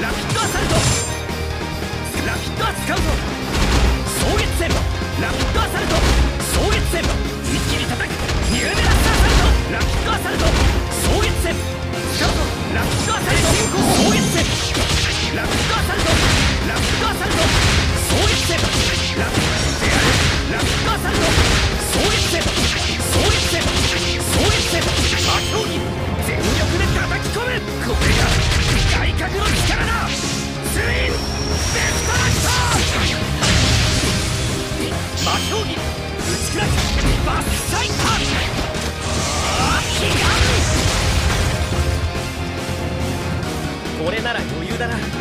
ラピッドアサルトラピッドアスカウト草月線ラピッドアサルト草月線一気に叩くニューベラスアサルトラピッドアサルト草月線スカウトラピッドアサルト草月線ラピッドアサルトラピッドアサルト草月線これなら余裕だな。